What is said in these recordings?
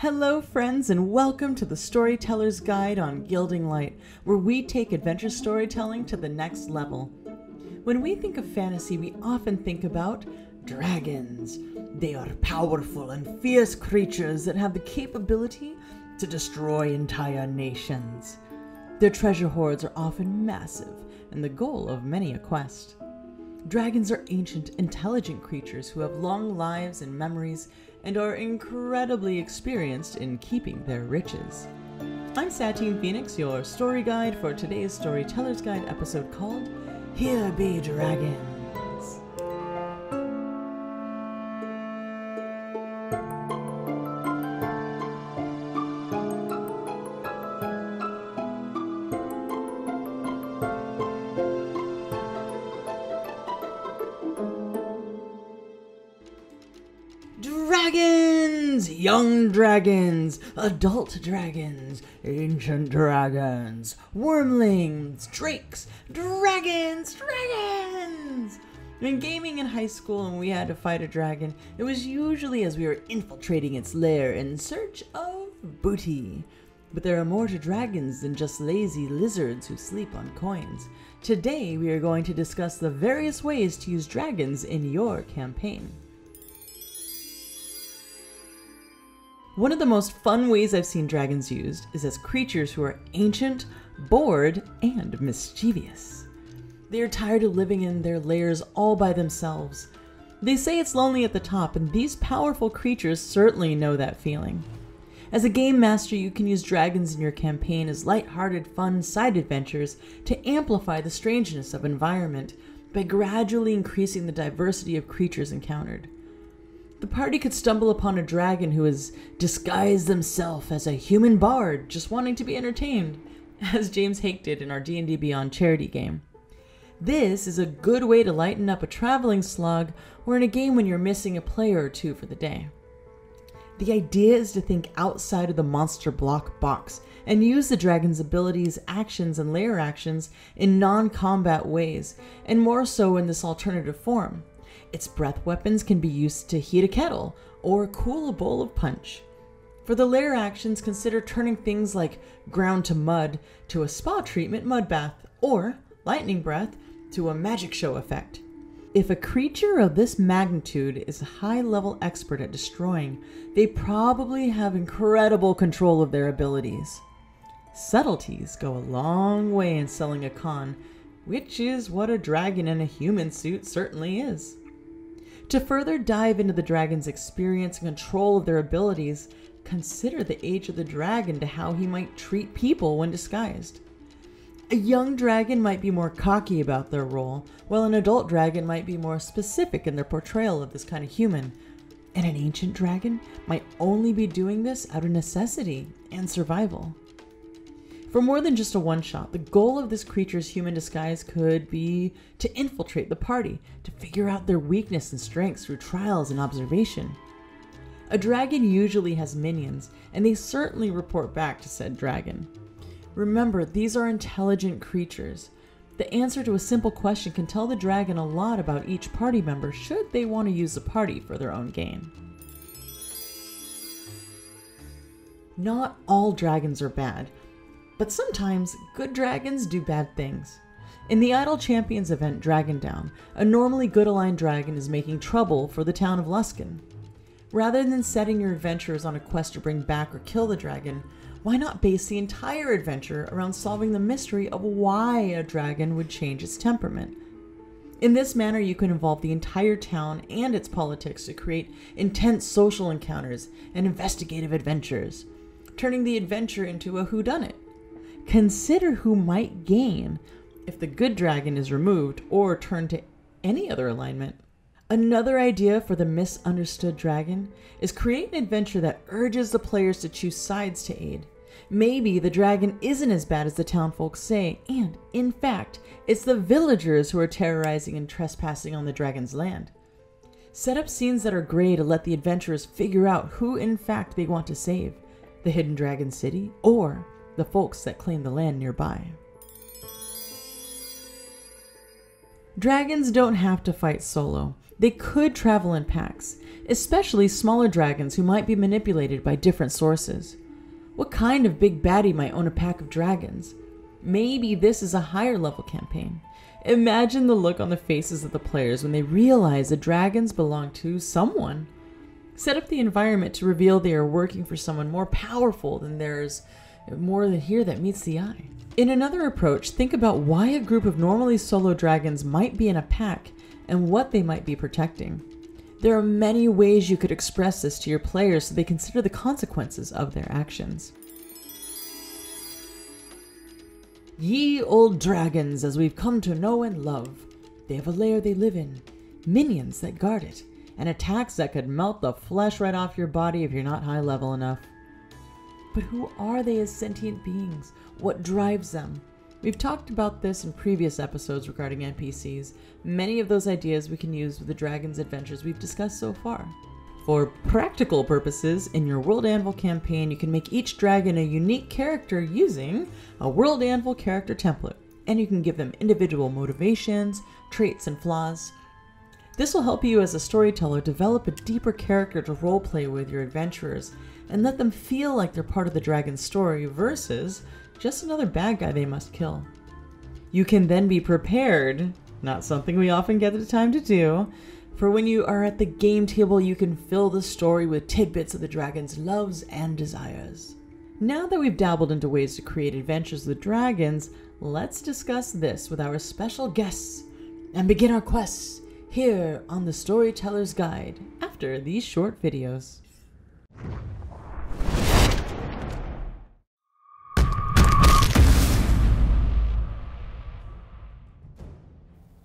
Hello, friends, and welcome to the Storyteller's Guide on Gilding Light, where we take adventure storytelling to the next level. When we think of fantasy, we often think about dragons. They are powerful and fierce creatures that have the capability to destroy entire nations. Their treasure hoards are often massive and the goal of many a quest. Dragons are ancient, intelligent creatures who have long lives and memories and are incredibly experienced in keeping their riches. I'm Satine Phoenix, your story guide for today's Storyteller's Guide episode called Here Be Dragons. Young dragons, adult dragons, ancient dragons, wyrmlings, drakes, dragons, dragons! In gaming in high school and we had to fight a dragon, it was usually as we were infiltrating its lair in search of booty. But there are more to dragons than just lazy lizards who sleep on coins. Today we are going to discuss the various ways to use dragons in your campaign. One of the most fun ways I've seen dragons used is as creatures who are ancient, bored, and mischievous. They are tired of living in their lairs all by themselves. They say it's lonely at the top, and these powerful creatures certainly know that feeling. As a game master, you can use dragons in your campaign as light-hearted, fun side adventures to amplify the strangeness of environment by gradually increasing the diversity of creatures encountered. The party could stumble upon a dragon who has disguised himself as a human bard just wanting to be entertained, as James Haeck did in our D&D Beyond charity game. This is a good way to lighten up a traveling slog or in a game when you're missing a player or two for the day. The idea is to think outside of the monster block box and use the dragon's abilities, actions, and lair actions in non combat ways, and more so in this alternative form. Its breath weapons can be used to heat a kettle or cool a bowl of punch. For the lair actions, consider turning things like ground to mud to a spa treatment mud bath or lightning breath to a magic show effect. If a creature of this magnitude is a high level expert at destroying, they probably have incredible control of their abilities. Subtleties go a long way in selling a con, which is what a dragon in a human suit certainly is. To further dive into the dragon's experience and control of their abilities, consider the age of the dragon to how he might treat people when disguised. A young dragon might be more cocky about their role, while an adult dragon might be more specific in their portrayal of this kind of human. And an ancient dragon might only be doing this out of necessity and survival. For more than just a one shot, the goal of this creature's human disguise could be to infiltrate the party, to figure out their weakness and strengths through trials and observation. A dragon usually has minions, and they certainly report back to said dragon. Remember, these are intelligent creatures. The answer to a simple question can tell the dragon a lot about each party member should they want to use the party for their own gain. Not all dragons are bad, but sometimes good dragons do bad things. In the Idle Champions event Dragon Down, a normally good aligned dragon is making trouble for the town of Luskan. Rather than setting your adventurers on a quest to bring back or kill the dragon, why not base the entire adventure around solving the mystery of why a dragon would change its temperament? In this manner, you can involve the entire town and its politics to create intense social encounters and investigative adventures, turning the adventure into a whodunit. Consider who might gain if the good dragon is removed or turned to any other alignment. Another idea for the misunderstood dragon is create an adventure that urges the players to choose sides to aid. Maybe the dragon isn't as bad as the townfolk say, and in fact, it's the villagers who are terrorizing and trespassing on the dragon's land. Set up scenes that are gray to let the adventurers figure out who in fact they want to save the hidden dragon city or the folks that claim the land nearby. Dragons don't have to fight solo. They could travel in packs, especially smaller dragons who might be manipulated by different sources. What kind of big baddie might own a pack of dragons? Maybe this is a higher level campaign. Imagine the look on the faces of the players when they realize the dragons belong to someone. Set up the environment to reveal they are working for someone more powerful than theirs, more than here that meets the eye. In another approach, think about why a group of normally solo dragons might be in a pack and what they might be protecting. There are many ways you could express this to your players so they consider the consequences of their actions. Ye old dragons, as we've come to know and love, they have a lair they live in, minions that guard it, and attacks that could melt the flesh right off your body if you're not high level enough. But who are they as sentient beings? What drives them? We've talked about this in previous episodes regarding NPCs. Many of those ideas we can use with the dragon's adventures we've discussed so far. For practical purposes, in your World Anvil campaign, you can make each dragon a unique character using a World Anvil character template, and you can give them individual motivations, traits, and flaws. This will help you as a storyteller develop a deeper character to roleplay with your adventurers and let them feel like they're part of the dragon's story versus just another bad guy they must kill. You can then be prepared, not something we often get the time to do, for when you are at the game table, you can fill the story with tidbits of the dragon's loves and desires. Now that we've dabbled into ways to create adventures with dragons, let's discuss this with our special guests and begin our quest here on the Storyteller's Guide after these short videos.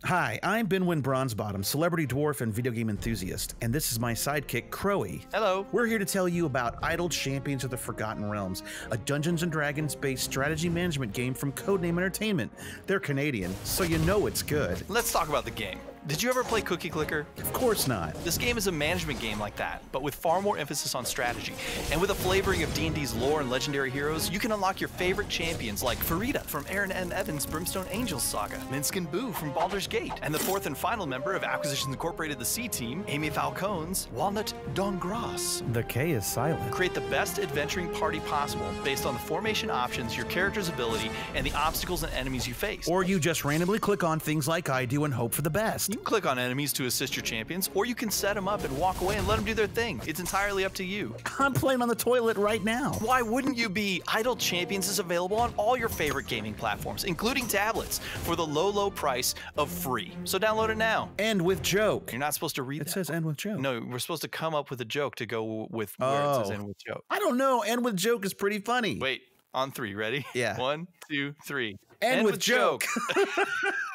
Hi, I'm Benwin Bronzebottom, celebrity dwarf and video game enthusiast, and this is my sidekick, Crowy. Hello. We're here to tell you about Idle Champions of the Forgotten Realms, a Dungeons and Dragons based strategy management game from Codename Entertainment. They're Canadian, so you know it's good. Let's talk about the game. Did you ever play Cookie Clicker? Of course not. This game is a management game like that, but with far more emphasis on strategy. And with a flavoring of D&D's lore and legendary heroes, you can unlock your favorite champions like Farideh from Erin M. Evans' Brimstone Angels saga, Minsc and Boo from Baldur's Gate, and the fourth and final member of Acquisitions Incorporated the C Team, Amy Falcone's Walnut Dankgrass. The K is silent. Create the best adventuring party possible based on the formation options, your character's ability, and the obstacles and enemies you face. Or you just randomly click on things like I do and hope for the best. You can click on enemies to assist your champions, or you can set them up and walk away and let them do their thing. It's entirely up to you. I'm playing on the toilet right now. Why wouldn't you be? Idle Champions is available on all your favorite gaming platforms, including tablets, for the low, low price of free. So download it now. End with joke. You're not supposed to read It that. says end with joke. No, we're supposed to come up with a joke to go with where it says Oh. end with joke. I don't know. End with joke is pretty funny. Wait, on three. Ready? Yeah. One, two, three. End, with, joke.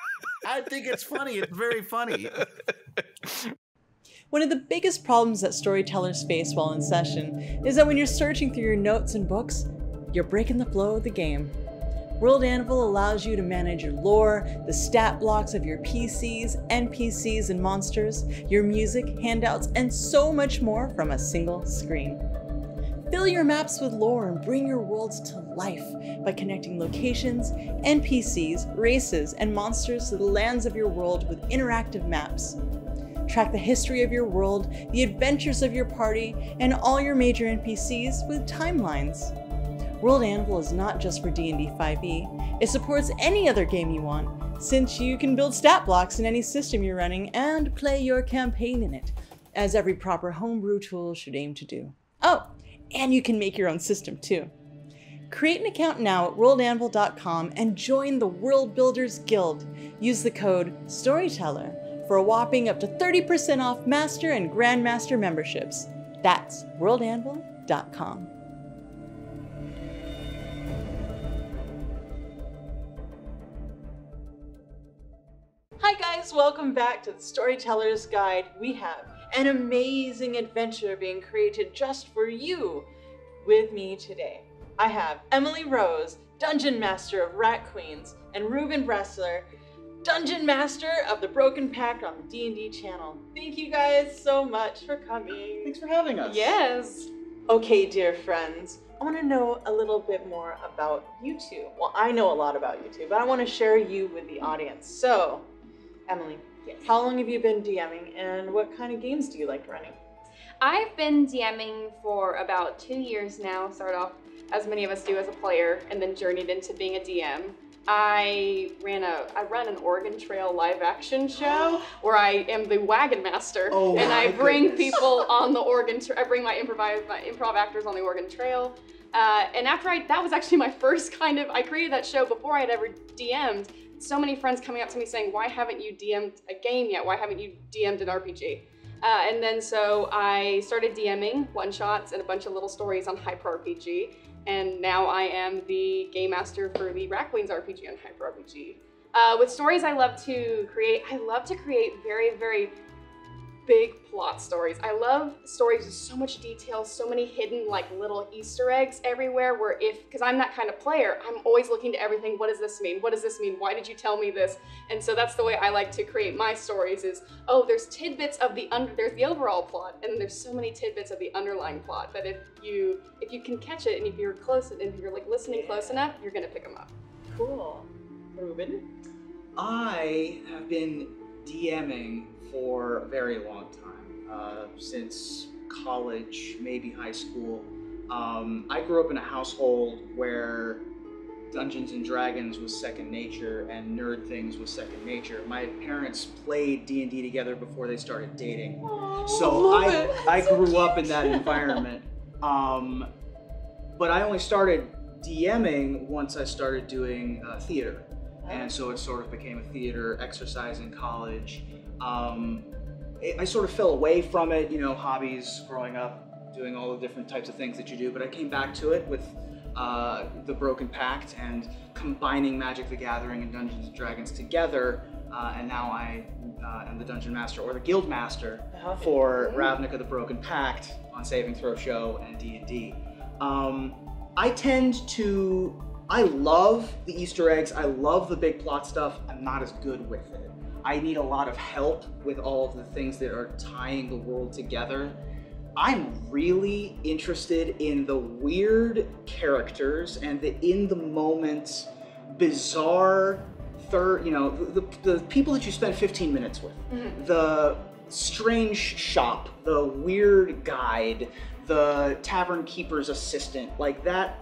I think it's funny. It's very funny. One of the biggest problems that storytellers face while in session is that when you're searching through your notes and books, you're breaking the flow of the game. World Anvil allows you to manage your lore, the stat blocks of your PCs, NPCs, and monsters, your music, handouts, and so much more from a single screen. Fill your maps with lore and bring your worlds to life by connecting locations, NPCs, races, and monsters to the lands of your world with interactive maps. Track the history of your world, the adventures of your party, and all your major NPCs with timelines. World Anvil is not just for D&D 5e. E. It supports any other game you want, since you can build stat blocks in any system you're running and play your campaign in it, as every proper homebrew tool should aim to do. Oh, and you can make your own system too. Create an account now at worldanvil.com and join the World Builders Guild. Use the code STORYTELLER for a whopping up to 30% off Master and Grandmaster memberships. That's worldanvil.com. Hi guys, welcome back to the Storyteller's Guide. We have an amazing adventure being created just for you with me today. I have Emily Rose, Dungeon Master of Rat Queens, and Reuben Bresler, Dungeon Master of the Broken Pact on the D&D channel. Thank you guys so much for coming. Thanks for having us. Yes. Okay, dear friends, I want to know a little bit more about you two. Well, I know a lot about you two, but I want to share you with the audience. So, Emily, Yes. How long have you been DMing, and what kind of games do you like running? I've been DMing for about two years now. Started off as many of us do as a player, and then journeyed into being a DM. I ran a I run an Oregon Trail live action show where I am the wagon master, Oh and I bring goodness. people on the Oregon. I bring my improvise my improv actors on the Oregon Trail. Uh, and after I, that was actually my first kind of, I created that show before I had ever DM'd. So many friends coming up to me saying, why haven't you DM'd a game yet? Why haven't you DM'd an RPG? Uh, and then so I started DMing one shots and a bunch of little stories on Hyper RPG. And now I am the game master for the Rat Queens RPG on Hyper RPG. Uh, with stories I love to create, I love to create very, very big plot stories. I love stories with so much detail, so many hidden like little Easter eggs everywhere. Where if, because I'm that kind of player, I'm always looking to everything. What does this mean? What does this mean? Why did you tell me this? And so that's the way I like to create my stories. Is oh, there's tidbits of the under, there's the overall plot, and then there's so many tidbits of the underlying plot that if you if you can catch it and if you're close and if you're like listening close enough, you're gonna pick them up. Cool. Reuben? I have been DMing for a very long time, uh, since college, maybe high school. Um, I grew up in a household where Dungeons and Dragons was second nature and nerd things was second nature. My parents played D and D together before they started dating, so I it. I grew up in that environment. Um, but I only started DMing once I started doing uh, theater, and so it sort of became a theater exercise in college. Um, I sort of fell away from it, you know, hobbies growing up, doing all the different types of things that you do. But I came back to it with uh, the Broken Pact and combining Magic the Gathering and Dungeons and Dragons together. Uh, and now I uh, am the Dungeon Master or the Guild Master Oh. for Ravnica the Broken Pact on Saving Throw Show and D&D. Um, I tend to, I love the Easter eggs. I love the big plot stuff. I'm not as good with it. I need a lot of help with all of the things that are tying the world together. I'm really interested in the weird characters and the in the moment, bizarre, third, you know, the, the, the people that you spend 15 minutes with, mm-hmm. the strange shop, the weird guide, the tavern keeper's assistant, like that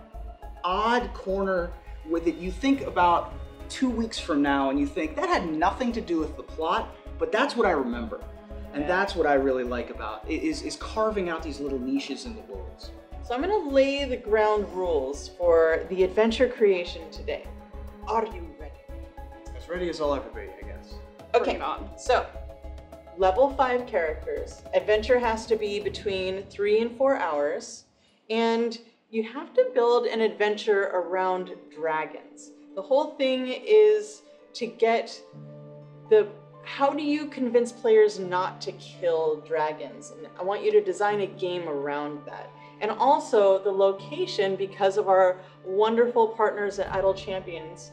odd corner with it. You think about two weeks from now and you think that had nothing to do with the plot, but that's what I remember. And that's what I really like about it is, is carving out these little niches in the worlds. So I'm going to lay the ground rules for the adventure creation today. Are you ready? As ready as I'll ever be, I guess. Okay, on. so level five characters. Adventure has to be between three and four hours, and you have to build an adventure around dragons. The whole thing is to get the how do you convince players not to kill dragons? And I want you to design a game around that. And also the location, because of our wonderful partners at Idle Champions,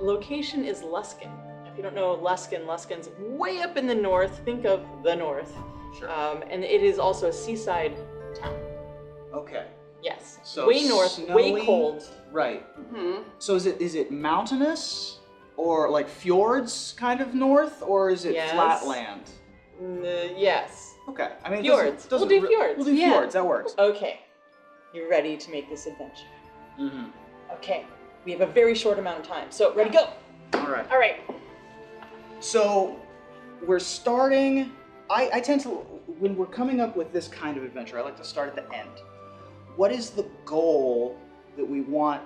location is Luskan. If you don't know Luskan, Luskan's way up in the north. Think of the north. Sure. Um, and it is also a seaside town. okay. Yes. So way north, way snowy- cold. Right. hmm So is it is it mountainous or like fjords kind of north or is it Yes. flat land? N- yes. Okay. I mean it Fjords. doesn't- We'll doesn't do re- fjords. We'll do Yeah. fjords. That works. Okay. You're ready to make this adventure. Mm-hmm. Okay. We have a very short amount of time. So, ready, go. All right. All right. So we're starting. I, I tend to, when we're coming up with this kind of adventure, I like to start at the end. What is the goal that we want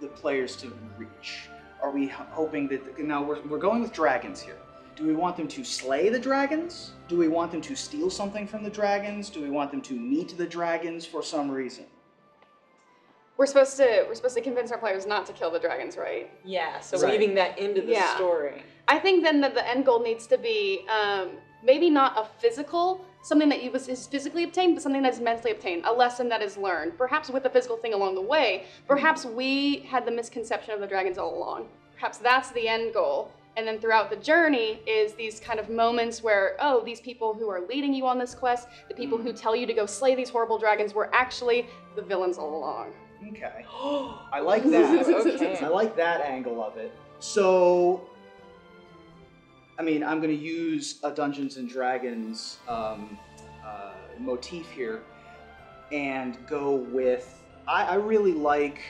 the players to reach? Are we hoping that, now we're, we're going with dragons here. Do we want them to slay the dragons? Do we want them to steal something from the dragons? Do we want them to meet the dragons for some reason? We're supposed to we're supposed to convince our players not to kill the dragons, right? Yeah. So, Right. weaving that into the Yeah. story. I think then that the end goal needs to be um, maybe not a physical, something that you was is physically obtained, but something that is mentally obtained, a lesson that is learned, perhaps with a physical thing along the way. Perhaps we had the misconception of the dragons all along. Perhaps that's the end goal. And then throughout the journey is these kind of moments where, oh, these people who are leading you on this quest, the people who hmm. tell you to go slay these horrible dragons were actually the villains all along. Okay. I like that. Okay. I like that angle of it. So I mean, I'm going to use a Dungeons and Dragons um, uh, motif here and go with. I, I really like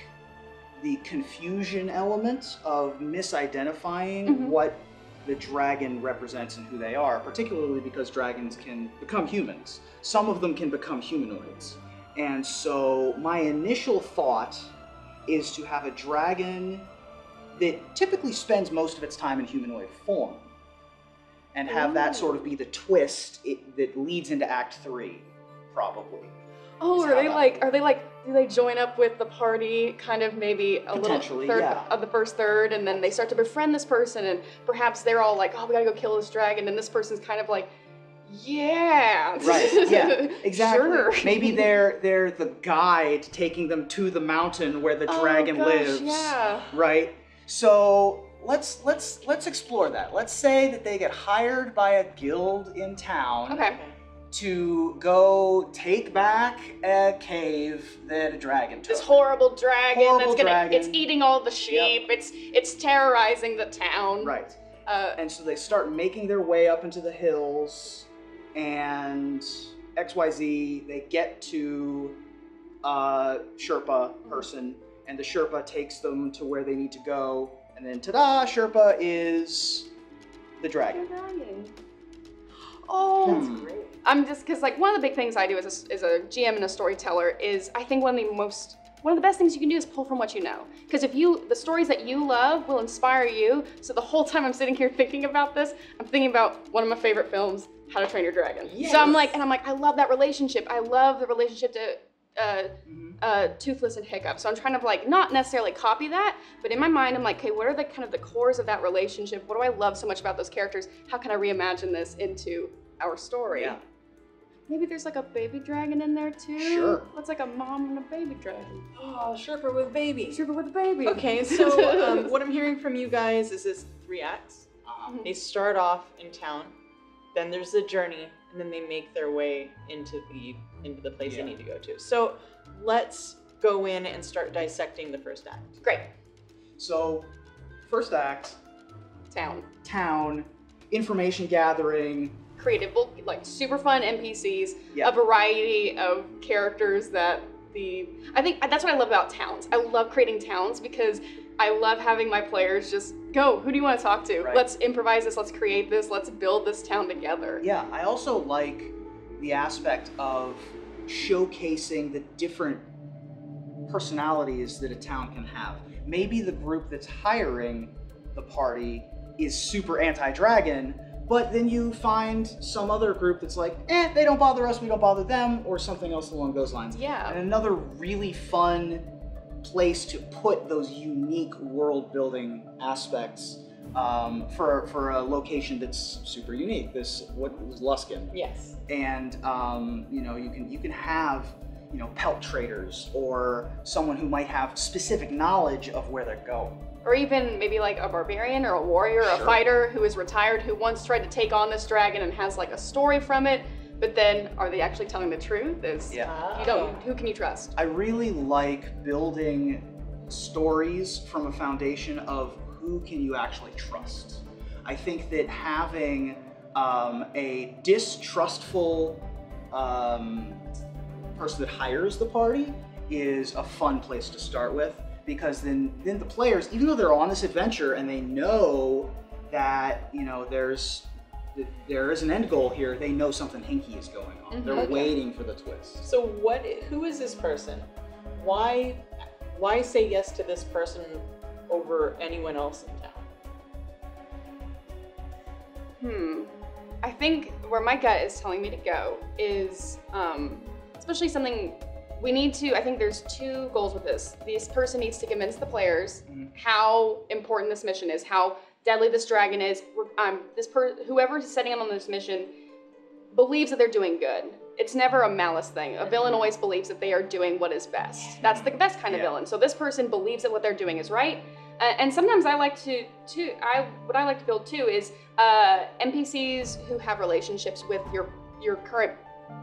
the confusion element of misidentifying Mhm. what the dragon represents and who they are, particularly because dragons can become humans. Some of them can become humanoids. And so my initial thought is to have a dragon that typically spends most of its time in humanoid form and have that sort of be the twist it, that leads into act 3 probably Oh, are they like? Are they like? Do they join up with the party, kind of maybe a little third yeah. of the first third, and then they start to befriend this person, and perhaps they're all like, "Oh, we gotta go kill this dragon," and this person's kind of like, "Yeah, right yeah exactly Sure. maybe they're they're the guide taking them to the mountain where the Oh, dragon gosh, lives Yeah. right so let's let's let's explore that let's say that they get hired by a guild in town Okay. to go take back a cave that a dragon took This horrible dragon Horrible that's gonna dragon. it's eating all the sheep. It's it's terrorizing the town. right Uh, and so they start making their way up into the hills and xyz they get to a sherpa person and the sherpa takes them to where they need to go and then ta-da sherpa is the dragon dragon. Oh, Hmm. I'm just because like one of the big things I do as a, as a GM and a storyteller is I think one of the most one of the best things you can do is pull from what you know. Because if you the stories that you love will inspire you. So the whole time I'm sitting here thinking about this, I'm thinking about one of my favorite films, How to Train Your Dragon. So I'm like, and I'm like, I love that relationship. I love the relationship to. Uh, uh, toothless and hiccup. So I'm trying to like not necessarily copy that, but in my mind I'm like, okay, what are the kind of the cores of that relationship? What do I love so much about those characters? How can I reimagine this into our story? Yeah. Maybe there's like a baby dragon in there too. Sure. What's like a mom and a baby dragon? Oh, Sherpa with baby. Super with a baby. Okay, so um, what I'm hearing from you guys is this three acts. Uh, They start off in town, then there's the journey, and then they make their way into the into the place Yeah. they need to go to. So let's go in and start dissecting the first act. Great. so first act Town. town information gathering Creative, well, like super fun NPCs, Yeah. a variety of characters that the I think that's what I love about towns. I love creating towns because I love having my players just go. Who do you want to talk to? Right. Let's improvise this. Let's create this. Let's build this town together. Yeah, I also like the aspect of showcasing the different personalities that a town can have. Maybe the group that's hiring the party is super anti dragon, but then you find some other group that's like, eh, they don't bother us, we don't bother them, or something else along those lines. Yeah. And another really fun place to put those unique world building aspects um, for, for a location that's super unique. This what was Luskan Yes. and um, you know you can you can have you know pelt traders or someone who might have specific knowledge of where they're going. Or even maybe like a barbarian or a warrior or a fighter who is retired who once tried to take on this dragon and has like a story from it, but then are they actually telling the truth? Is Yeah. you don't who can you trust? I really like building stories from a foundation of who can you actually trust. I think that having um, a distrustful um, person that hires the party is a fun place to start with because then then the players, even though they're on this adventure and they know that you know there's there is an end goal here, they know something hinky is going on. They're Okay. waiting for the twist. So what? Who is this person? Why? Why say yes to this person over anyone else in town? Hmm. I think where my gut is telling me to go is, um, especially something we need to. I think there's two goals with this. This person needs to convince the players Mhm. how important this mission is, how deadly this dragon is. Um, this per whoever is setting them on this mission believes that they're doing good. It's never a malice thing. A villain always believes that they are doing what is best. That's the best kind of Yeah. villain. So this person believes that what they're doing is right. Uh, and sometimes I like to, to I what I like to build too is uh, NPCs who have relationships with your your current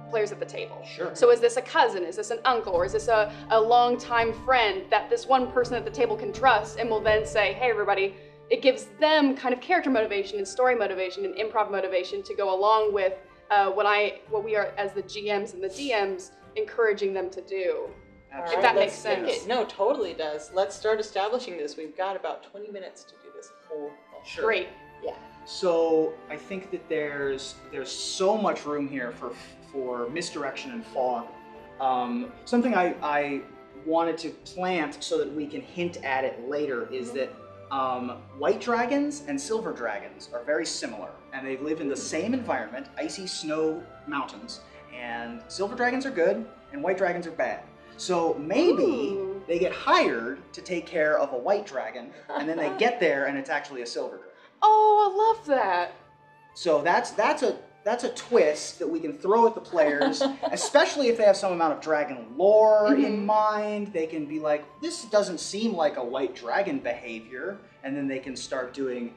players at the table. Sure. So is this a cousin? Is this an uncle? Or is this a, a longtime friend that this one person at the table can trust and will then say, hey everybody, it gives them kind of character motivation and story motivation and improv motivation to go along with uh, what I what we are as the GMs and the DMs encouraging them to do. Absolutely. that let's makes sense. it. No, totally does. Let's start establishing this. We've got about 20 minutes to do this whole thing. Sure. Great. Yeah. So I think that there's there's so much room here for for misdirection and fog. Um, something I, I wanted to plant so that we can hint at it later is that um, white dragons and silver dragons are very similar, and they live in the same environment, icy snow mountains. And silver dragons are good, and white dragons are bad. So maybe Ooh. they get hired to take care of a white dragon, and then they get there and it's actually a silver dragon. Oh, I love that. So that's that's a that's a twist that we can throw at the players, especially if they have some amount of dragon lore in Mhm. mind. They can be like, "This doesn't seem like a white dragon behavior," and then they can start doing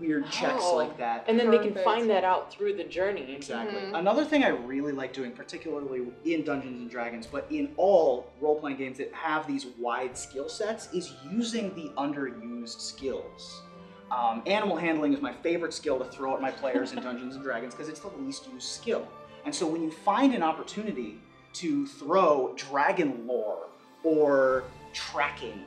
weird checks Oh. like that. And then they can Perfect. find that out through the journey. Exactly. Mhm. Another thing I really like doing, particularly in Dungeons and Dragons, but in all role playing games that have these wide skill sets, is using the underused skills. Um, animal handling is my favorite skill to throw at my players in Dungeons and Dragons because it's the least used skill. And so when you find an opportunity to throw dragon lore or tracking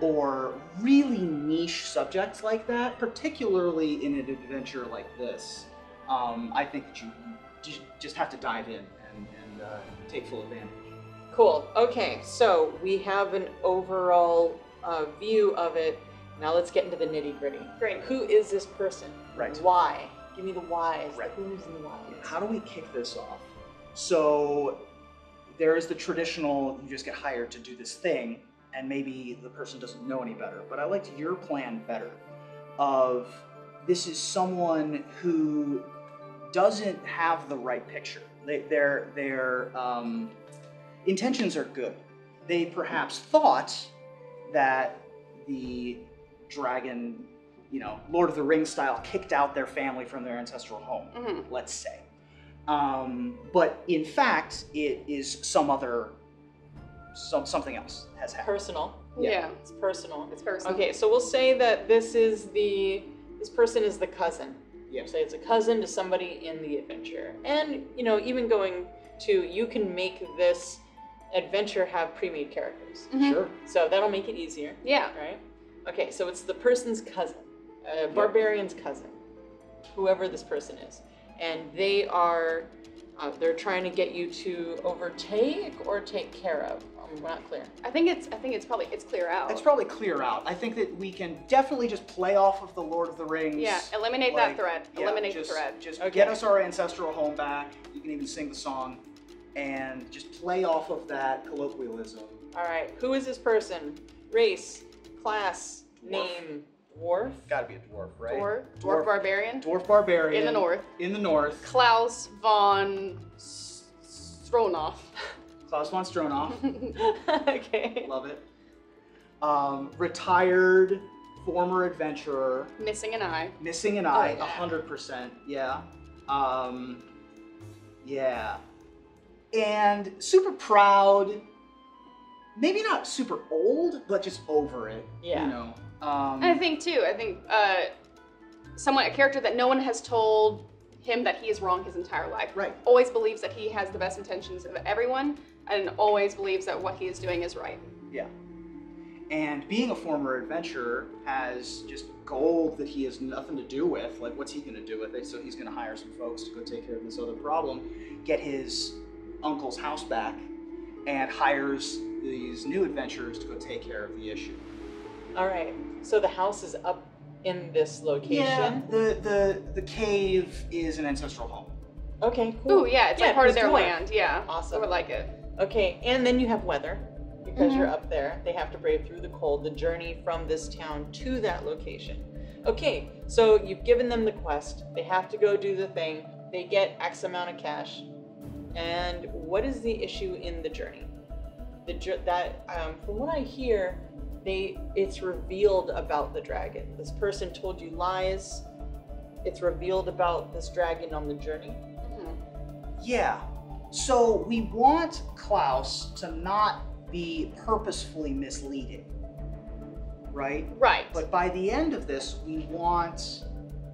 or really niche subjects like that, particularly in an adventure like this, um, I think that you just have to dive in and, and uh, take full advantage. Cool. Okay, so we have an overall uh, view of it. Now let's get into the nitty gritty. Great. Who is this person? Right. Why? Give me the whys. Right. The who's and the whys. How do we kick this off? So there is the traditional you just get hired to do this thing, and maybe the person doesn't know any better. But I liked your plan better of this is someone who doesn't have the right picture. They, their their um, intentions are good. They perhaps thought that the dragon, you know, Lord of the Rings style, kicked out their family from their ancestral home Mhm. let's say. Um, but in fact, it is some other, some something else has happened. Personal. Yeah. Yeah. It's personal. It's personal. Okay, so we'll say that this is the this person is the cousin. Yeah. Say it's a cousin to somebody in the adventure, and you know, even going to you can make this adventure have pre-made characters. Mhm. Sure. So that'll make it easier, Yeah. right? Okay, so it's the person's cousin, a barbarian's cousin, whoever this person is, and they are uh, they're trying to get you to overtake or take care of. Um, we're not clear. I think it's I think it's probably it's clear out. It's probably clear out. I think that we can definitely just play off of the Lord of the Rings. yeah. Eliminate like, that threat. yeah, Eliminate just, the thread. Just Okay. get us our ancestral home back. You can even sing the song, and just play off of that colloquialism. All right, who is this person? Race, class, Dwarf. name, dwarf. Got to be a dwarf, right? Dwarf, dwarf barbarian. Dwarf barbarian In the north. In the north. Klaus von Stronoff. Klaus von Stronoff. okay. Love it. Um, retired former adventurer, Missing an eye. missing an eye, a yeah. hundred percent. Yeah. Um, yeah. And super proud. Maybe not super old, but just over it. Yeah. You know. Um, And I think too. I think uh, someone a character that no one has told him that he is wrong his entire life. Right. Always believes that he has the best intentions of everyone, and always believes that what he is doing is right. Yeah. And being a former adventurer has just gold that he has nothing to do with. Like, what's he going to do with it? So he's going to hire some folks to go take care of this other problem, get his uncle's house back, and hires these new adventurers to go take care of the issue. All right. So the house is up in this location. Yeah, the, the, the cave is an ancestral home. Okay. Cool. Ooh, yeah, it's like part of their dwarf. land. Yeah. Awesome. I would like it. Okay, and then you have weather because Mhm. you're up there. They have to brave through the cold, the journey from this town to that location. Okay, so you've given them the quest. They have to go do the thing. They get X amount of cash. And what is the issue in the journey? The that um, from what I hear, they it's revealed about the dragon. This person told you lies. It's revealed about this dragon on the journey. Mhm. Yeah. So we want Klaus to not be purposefully misleading. right? Right. But by the end of this, we want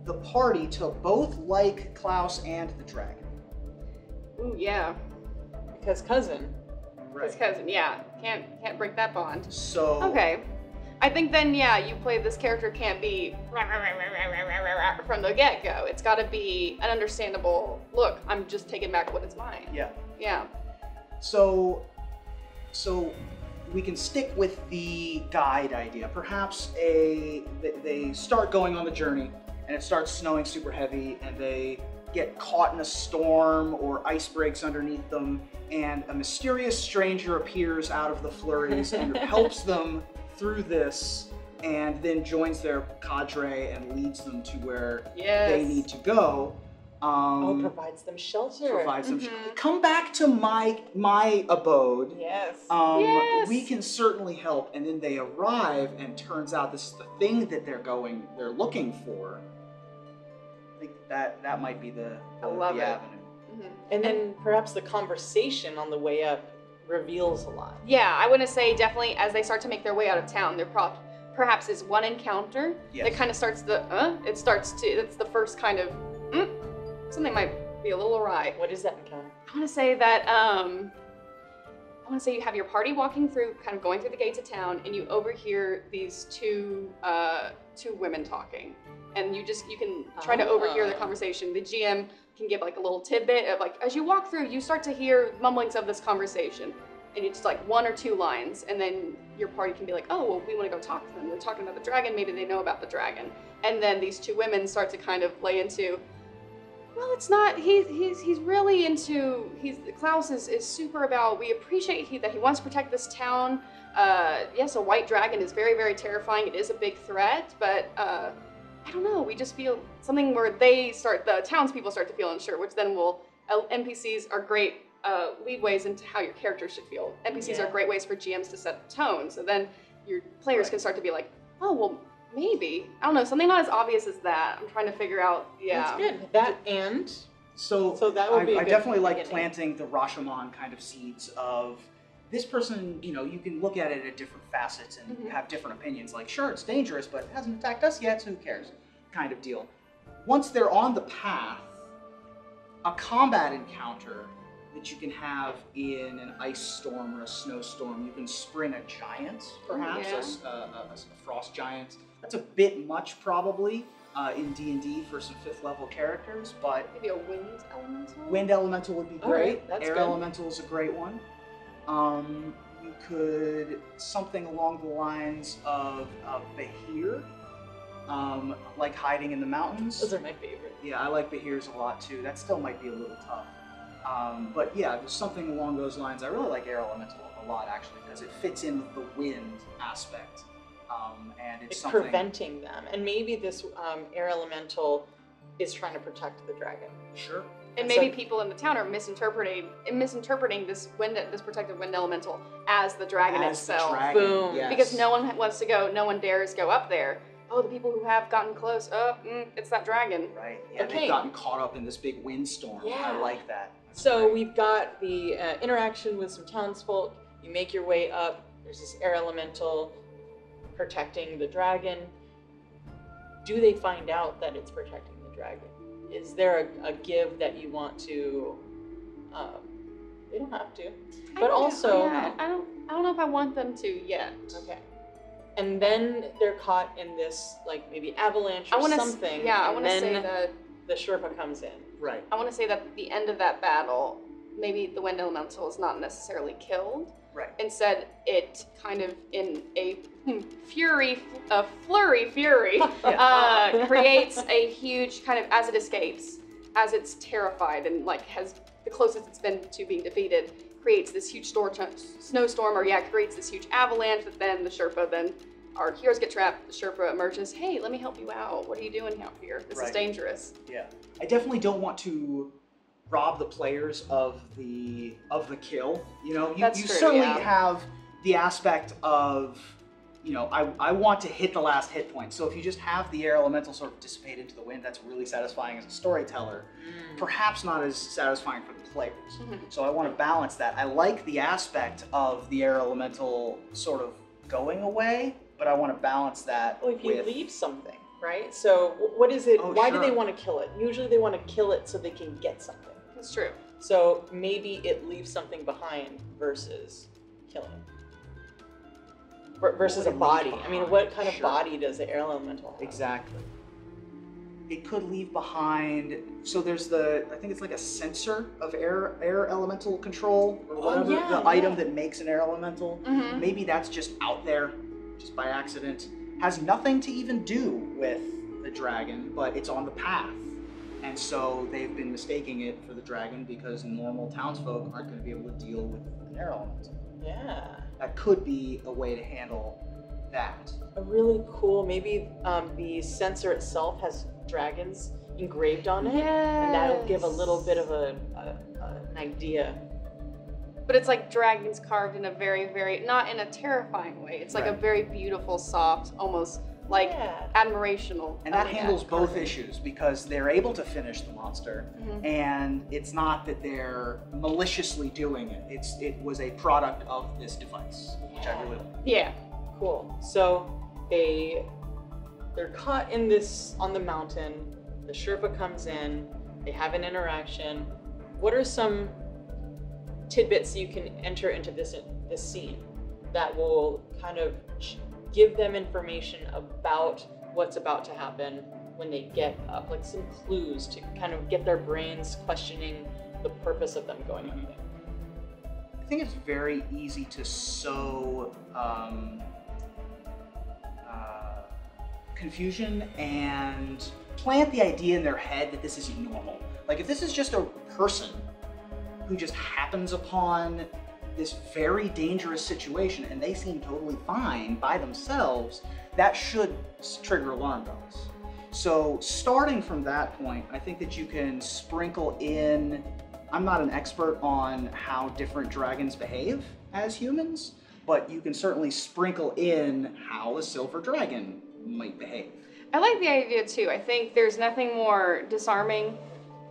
the party to both like Klaus and the dragon. Ooh, yeah. Because cousin. His cousin. Yeah. Can't can't break that bond. So Okay. I think then, yeah, you play this character can't be from the get go. It's got to be an understandable look. I'm just taking back what is mine. Yeah. Yeah. So, so we can stick with the guide idea. Perhaps a they- they start going on the journey, and it starts snowing super heavy, and they get caught in a storm or ice breaks underneath them, and a mysterious stranger appears out of the flurries and helps them through this, and then joins their cadre and leads them to where Yes. they need to go. Um, Oh, provides them shelter. provides them. Mhm. Come back to my my abode. Yes. Um, Yes. we can certainly help. And then they arrive, and turns out this is the thing that they're going, they're looking for. I think that that might be the, I love the it. avenue. Mhm. and then perhaps the conversation on the way up reveals a lot. Yeah, I want to say definitely as they start to make their way out of town, there pro- perhaps is one encounter Yes. that kind of starts the uh. It starts to. It's the first kind of mm, something might be a little awry. What is that encounter? I want to say that um, I want to say you have your party walking through, kind of going through the gates of town, and you overhear these two uh, two women talking, and you just you can try to overhear the conversation. The GM can give like a little tidbit of like as you walk through, you start to hear mumblings of this conversation, and it's like one or two lines, and then your party can be like, oh, well, we want to go talk to them. They're talking about the dragon. Maybe they know about the dragon, and then these two women start to kind of play into well, it's not. He, he's he's really into. He's Klaus is, is super about. We appreciate he, that he wants to protect this town. Uh, yes, a white dragon is very very terrifying. It is a big threat, but uh, I don't know. We just feel something where they start. The townspeople start to feel unsure, which then will. Uh, NPCs are great uh, leadways into how your characters should feel. NPCs Yeah. are great ways for GMs to set the tone. So then your players Right. can start to be like, oh well, maybe I don't know something not as obvious as that. I'm trying to figure out. Yeah. That's good. That and So, So that would I, be a I good definitely like beginning. planting the Rashomon kind of seeds of this person. You know, you can look at it at different facets and Mhm. have different opinions. Like, sure, it's dangerous, but it hasn't attacked us yet, so who cares? Kind of deal. Once they're on the path, a combat encounter that you can have in an ice storm or a snowstorm. You can sprint a giant, perhaps a yeah. a, a- a frost giant. That's a bit much, probably, uh, in D and D for some fifth level characters, but Maybe a wind elemental. Wind elemental would be right, great. that's Air good. elemental is a great one. Um, you could something along the lines of uh, Behir, um, like hiding in the mountains. those are my favorite. Yeah, I like Behirs a lot too. That still might be a little tough. Um, but yeah, something along those lines. I really like Air Elemental a lot actually because it fits in with the wind aspect. Um, and it's, It's something. preventing them, and maybe this um, air elemental is trying to protect the dragon. Sure. And So- maybe people in the town are misinterpreting misinterpreting this wind this protected wind elemental as the dragon As the itself. dragon, Boom. yes. Because no one wants to go, no one dares go up there. Oh, the people who have gotten close, oh, mm, it's that dragon. Right. Yeah, Okay. they've gotten caught up in this big windstorm. Yeah. I like that. That's So great. we've got the uh, interaction with some townsfolk. You make your way up. There's this air elemental protecting the dragon. Do they find out that it's protecting the dragon? Is there a, a give that you want to? Um, they don't have to. I But don't also- Yeah, I don't, I don't know if I want them to yet. Okay. And then they're caught in this like maybe avalanche or I or want to, something. yeah, I and want to say then that, the Sherpa comes in. Right. I want to say that at the end of that battle, maybe the wind elemental is not necessarily killed. Right. Instead, it kind of in a fury, a flurry fury, uh, creates a huge kind of as it escapes, as it's terrified and like has the closest it's been to being defeated, creates this huge storm, snowstorm, or yeah, creates this huge avalanche that then the Sherpa then. Our heroes get trapped. The Sherpa emerges. Hey, let me help you out. What are you doing out here? This is dangerous. Yeah. I definitely don't want to rob the players of the of the kill. You know, you, you true, certainly yeah. have the aspect of you know, I, I want to hit the last hit point. So if you just have the air elemental sort of dissipate into the wind, that's really satisfying as a storyteller. Perhaps not as satisfying for the players. Mhm. So I want to balance that. I like the aspect of the air elemental sort of going away but I want to balance that Well, if you with leave something, right? So what is it? Oh, why do they want to kill it? Usually they want to kill it so they can get something. It's true. So maybe it leaves something behind versus killing. Ver- Versus a What would it body. I mean, what kind of body does the air elemental have? Exactly. It could leave behind. So there's the. I think it's like a censer of air air elemental control or whatever yeah, the item that makes an air elemental. Mhm. Maybe that's just out there, just by accident. Has nothing to even do with the dragon, but it's on the path. And so they've been mistaking it for the dragon because normal townsfolk aren't going to be able to deal with an air elemental. Yeah. That could be a way to handle that. A really cool. Maybe um, the censer itself has dragons engraved on it, and that'll give a little bit of a, a, a an idea. But it's like dragons carved in a very, very not in a terrifying way. It's like a very beautiful, soft, almost like Yeah. admirational. And that elegant handles both issues because they're able to finish the monster, Mhm. and it's not that they're maliciously doing it. It's it was a product of this device, which I really like. Yeah. Cool. So they they're caught in this on the mountain. The Sherpa comes in. They have an interaction. What are some tidbits you can enter into this this scene that will kind of sh- give them information about what's about to happen when they get up, like some clues to kind of get their brains questioning the purpose of them going up there. I think it's very easy to sow um, uh, confusion and plant the idea in their head that this is normal. Like if this is just a person who just happens upon this very dangerous situation and they seem totally fine by themselves, that should trigger alarm bells. So starting from that point, I think that you can sprinkle in. I'm not an expert on how different dragons behave as humans, but you can certainly sprinkle in how a silver dragon might behave. I like the idea too. I think there's nothing more disarming,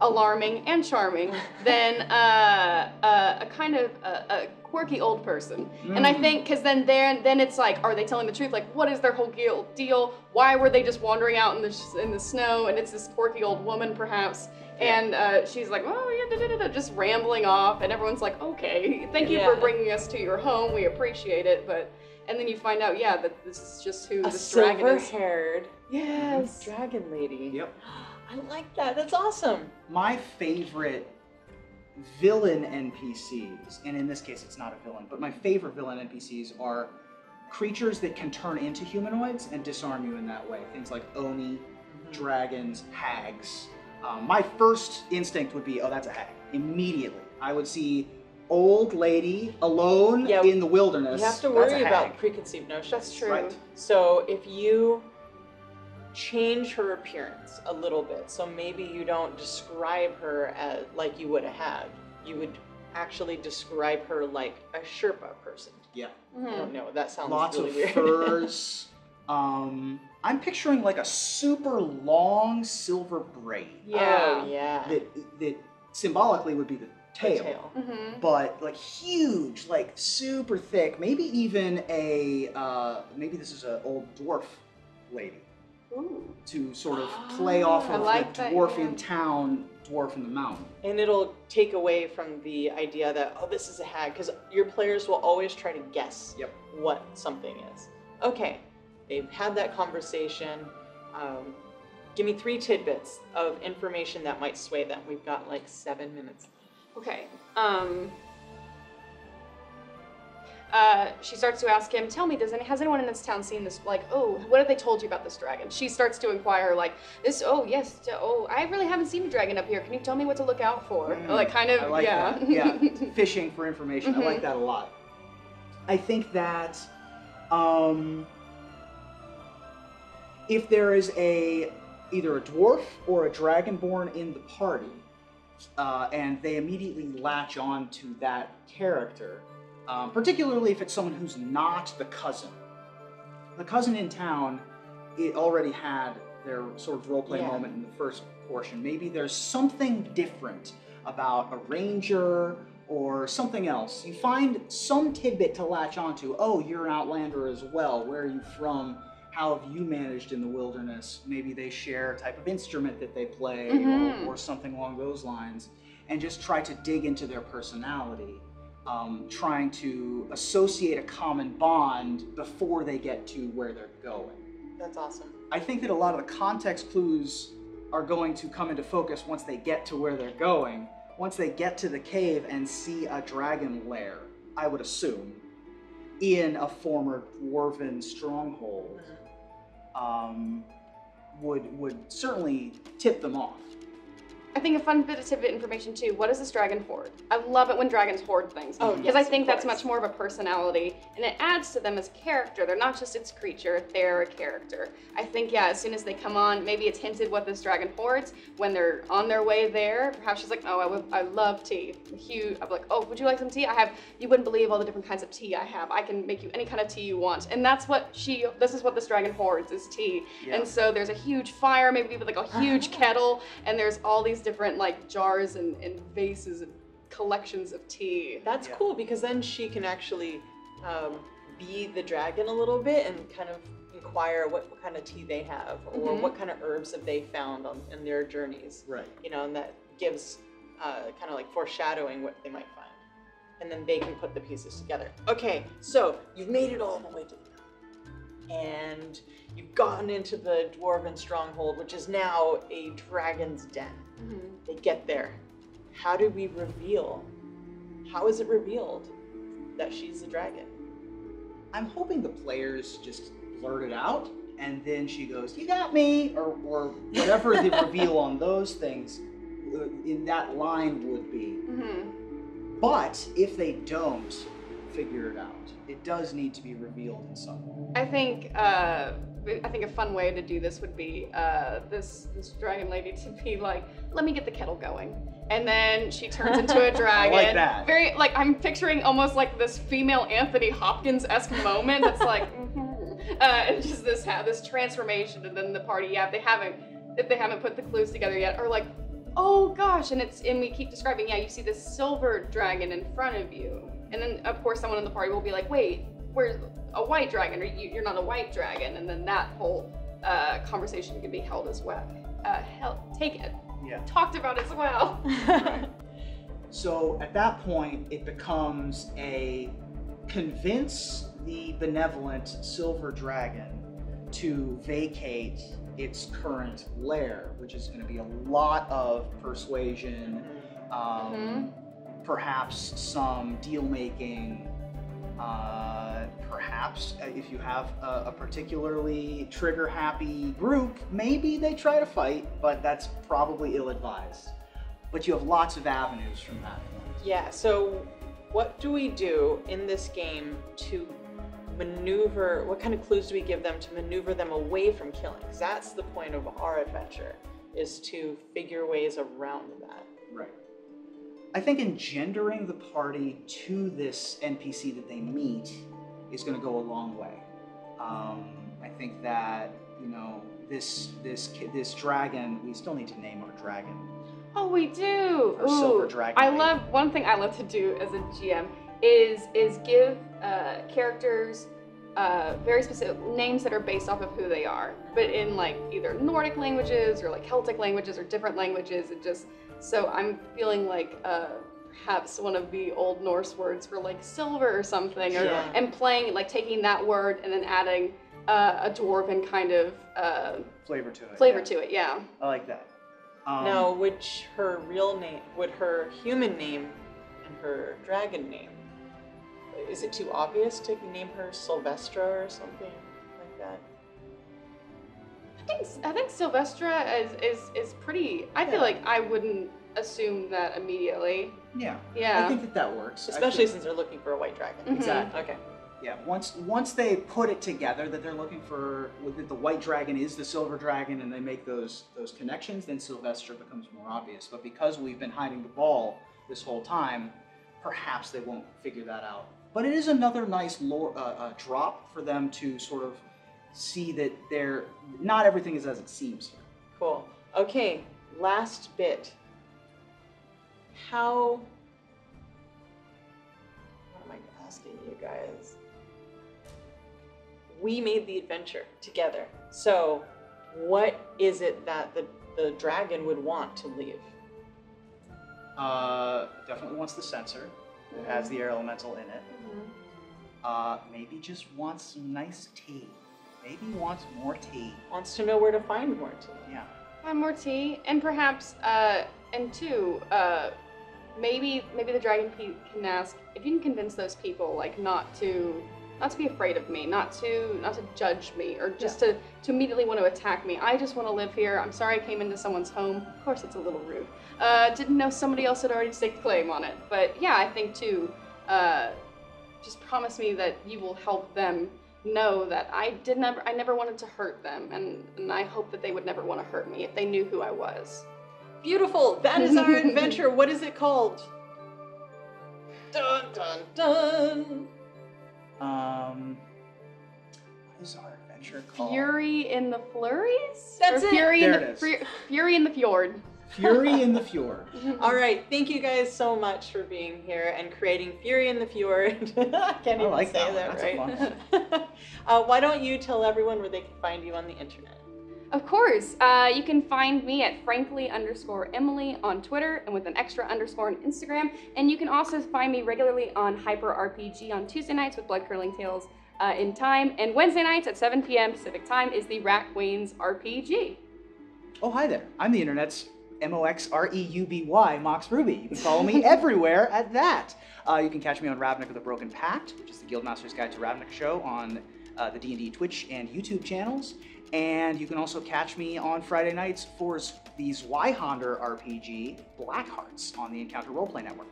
alarming, and charming than uh, uh, a kind of a, a quirky old person. And I Mm. think because then there, then it's like, are they telling the truth? Like, what is their whole deal? Deal? Why were they just wandering out in the in the snow? And it's this quirky old woman, perhaps. And uh, she's like, oh yeah, da, da, da, da, just rambling off, and everyone's like, okay, thank you for bringing us to your home. We appreciate it, but. And then you find out, yeah, that this is just who A this dragon is. silver-haired Yes. dragon lady. Yep. I like that. That's awesome. My favorite villain NPCs, and in this case it's not a villain, but my favorite villain NPCs are creatures that can turn into humanoids and disarm you in that way. Things like Oni, dragons, hags. Um, my first instinct would be, oh, that's a hag. Immediately. I would see old lady alone Yeah, in the wilderness. You have to worry about preconceived notions. That's true. Right. So if you change her appearance a little bit, so maybe you don't describe her as like you would have had, you would actually describe her like a Sherpa person. Yeah. I Mhm. don't know. That sounds Lots really of weird. furs. um, I'm picturing like a super long silver braid. Yeah. Oh yeah. that that symbolically would be the The tail, tail. Mm-hmm. but like huge, like super thick. Maybe even a uh, maybe this is an old dwarf lady Ooh. to sort of play off of like the that, dwarf yeah. in town, dwarf in the mountain. And it'll take away from the idea that oh this is a hag because your players will always try to guess Yep. what something is. Okay, they've had that conversation. Um, give me three tidbits of information that might sway them. We've got like seven minutes. Okay. Um. Uh, she starts to ask him, "Tell me, does any, has anyone in this town seen this? Like, oh, what have they told you about this dragon?" She starts to inquire, like, "This? Oh, yes. Oh, I really haven't seen a dragon up here. Can you tell me what to look out for?" Mm, like, kind of, I like yeah. that. Yeah, fishing for information. I like Mhm. that a lot. I think that um, if there is a either a dwarf or a dragonborn in the party, uh, and they immediately latch on to that character, um, particularly if it's someone who's not the cousin. The cousin in town, it already had their sort of roleplay Yeah. moment in the first portion. Maybe there's something different about a ranger or something else. You find some tidbit to latch onto. Oh, you're an outlander as well. Where are you from? How have you managed in the wilderness? Maybe they share a type of instrument that they play Mhm. or, or something along those lines. And just try to dig into their personality, um, trying to associate a common bond before they get to where they're going. That's awesome. I think that a lot of the context clues are going to come into focus once they get to where they're going. Once they get to the cave and see a dragon lair, I would assume, in a former dwarven stronghold, um, would would certainly tip them off. I think a fun bit of tidbit information too. What is this dragon hoard? I love it when dragons hoard things. Oh, because I think that's much more of a personality and it adds to them as character. They're not just its creature, they're a character. I think, yeah, as soon as they come on, maybe it's hinted what this dragon hoards. When they're on their way there, perhaps she's like, oh, I, would, I love tea. Huge. I'm like, oh, would you like some tea? I have, you wouldn't believe all the different kinds of tea I have. I can make you any kind of tea you want. And that's what she, this is what this dragon hoards is tea. Yeah. And so there's a huge fire, maybe with like a huge kettle, and there's all these different like jars and, and vases and collections of tea. That's Yeah. cool because then she can actually um, be the dragon a little bit and kind of inquire what, what kind of tea they have or Mhm. what kind of herbs have they found on in their journeys. Right. You know, and that gives uh, kind of like foreshadowing what they might find. And then they can put the pieces together. Okay, so you've made it all the way to the top. And you've gotten into the dwarven stronghold, which is now a dragon's den. They get there. How do we reveal? How is it revealed that she's the dragon? I'm hoping the players just blurt it out, and then she goes, "You got me," or or whatever the reveal on those things uh, in that line would be. hmm But if they don't figure it out, it does need to be revealed in some way. I think uh, I think a fun way to do this would be uh, this this dragon lady to be like, let me get the kettle going. And then she turns into a dragon. like that. Very like I'm picturing almost like this female Anthony Hopkins esque moment. That's like, mhm. uh, and just this ha- this transformation, and then the party. Yeah, if they haven't if they haven't put the clues together yet, are like, oh gosh, and it's and we keep describing. Yeah, you see this silver dragon in front of you, and then of course someone in the party will be like, wait, where's a white dragon? Or you, you're not a white dragon, and then that whole uh, conversation can be held as well. Uh, held, take it, Yeah. talked about as well. So at that point, it becomes a convince the benevolent silver dragon to vacate its current lair, which is going to be a lot of persuasion, um, perhaps some deal making. Uh, perhaps uh, if you have a, a particularly trigger happy group, maybe they try to fight, but that's probably ill advised. But you have lots of avenues from that point. Yeah, so what do we do in this game to maneuver? What kind of clues do we give them to maneuver them away from killing? 'Cause that's the point of our adventure, is to figure ways around that. Right. I think engendering the party to this NPC that they meet is going to go a long way. Um, I think that you know this this this dragon. We still need to name our dragon. Oh, we do. Or silver dragon I lady. love one thing I love to do as a GM is is give uh, characters uh, very specific names that are based off of who they are, but in like either Nordic languages or like Celtic languages or different languages. It just so I'm feeling like uh, perhaps one of the old Norse words for like silver or something, or Yeah. and playing like taking that word and then adding uh, a dwarven kind of uh, Flavor to it. flavor yeah. to it. Yeah. I like that. Um, now, would sh- her real name, would her human name and her dragon name, is it too obvious to name her Sylvestra or something like that? I think I think Sylvestra is is, is pretty. I feel like I wouldn't assume that immediately. Yeah. Yeah. I think that that works. I Especially think- since they're looking for a white dragon. Mhm. Exactly. Okay. Yeah, once once they put it together that they're looking for that the white dragon is the silver dragon and they make those those connections, then Sylvester becomes more obvious. But because we've been hiding the ball this whole time, perhaps they won't figure that out. But it is another nice lore, uh, uh, drop for them to sort of see that they're not everything is as it seems here. Cool. Okay, last bit. How what am I asking you guys. We made the adventure together. So, what is it that the, the dragon would want to leave? Uh, definitely wants the censer. It has the air elemental in it. Uh, maybe just wants some nice tea. Maybe wants more tea. Wants to know where to find more tea. Yeah. Find more tea, and perhaps, uh, and two, uh, maybe maybe the dragon pe- can ask if you can convince those people like not to not to be afraid of me, not to not to judge me, or just to to immediately want to attack me. I just want to live here. I'm sorry I came into someone's home. Of course, it's a little rude. Uh, didn't know somebody else had already staked claim on it, but yeah, I think too. Uh, just promise me that you will help them know that I did never I never wanted to hurt them and, and I hope that they would never want to hurt me if they knew who I was. Beautiful. That is our adventure. What is it called? Dun dun dun. Um, what is our adventure called? Fury in the flurries? That's or it. Fury There in the is. Fu- Fury in the fjord. Fury in the Fjord. All right. Thank you guys so much for being here and creating Fury in the Fjord. I can't I even like say that that, one. right. uh, why don't you tell everyone where they can find you on the internet? Of course, uh, you can find me at frankly underscore Emily on Twitter and with an extra underscore on Instagram. And you can also find me regularly on Hyper RPG on Tuesday nights with Blood Curling Tales uh, in time. And Wednesday nights at 7 p.m. Pacific time is the Rat Queens RPG. Oh, hi there. I'm the internet's M O X R E U B Y, Mox Reuby. You can follow me everywhere at that. Uh, you can catch me on Ravnica of the Broken Pact, which is the Guildmaster's Guide to Ravnica show on uh, the D&D Twitch and YouTube channels. And you can also catch me on Friday nights for the Zweihander RPG, Black Hearts, on the Encounter Roleplay Network.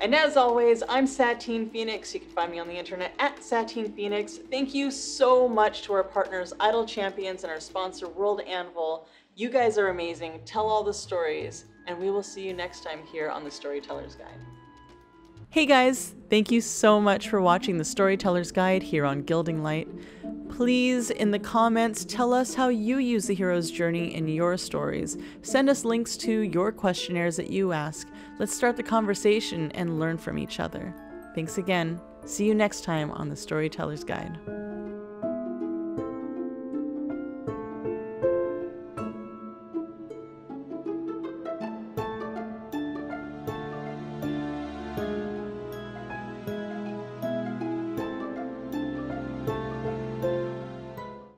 And as always, I'm Satine Phoenix. You can find me on the internet at Satine Phoenix. Thank you so much to our partners, Idle Champions, and our sponsor, World Anvil. You guys are amazing. Tell all the stories, and we will see you next time here on the Storyteller's Guide. Hey guys, thank you so much for watching the Storyteller's Guide here on Gilding Light. Please, in the comments, tell us how you use the hero's journey in your stories. Send us links to your questionnaires that you ask. Let's start the conversation and learn from each other. Thanks again. See you next time on the Storyteller's Guide.